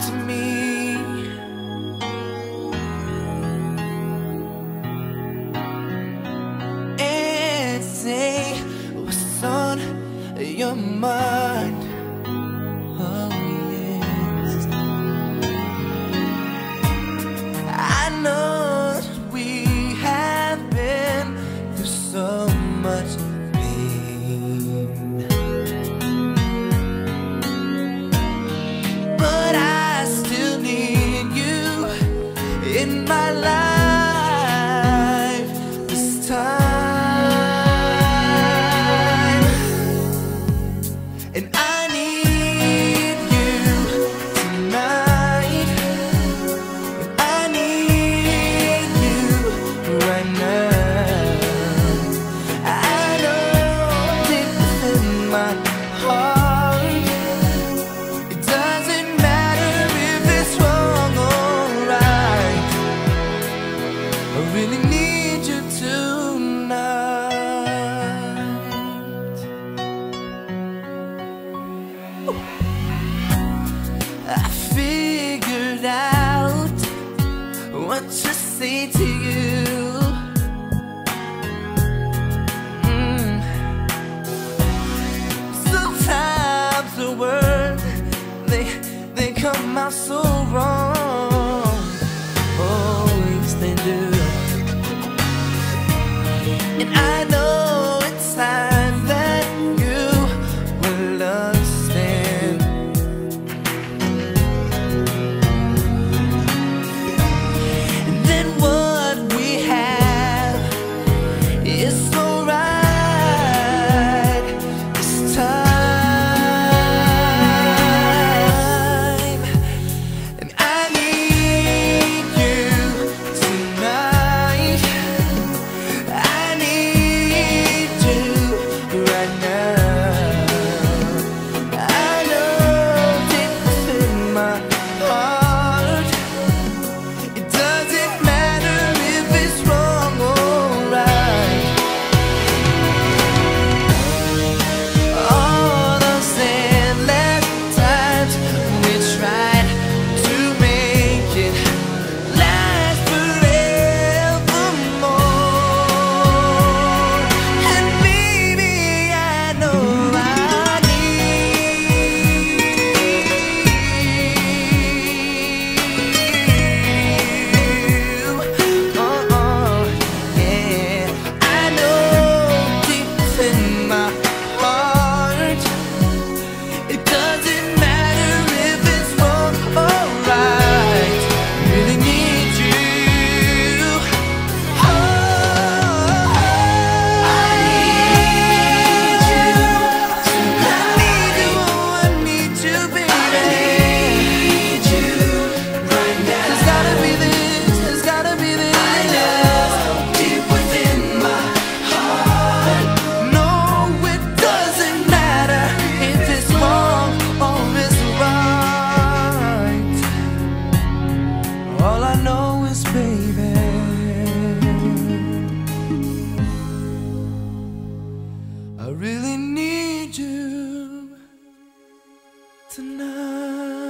to me And say, what's on your mind. in my life. I really need you tonight. I figured out what to say to you. Mm. Sometimes the words, they, they come out so wrong. Always they do and I know tonight.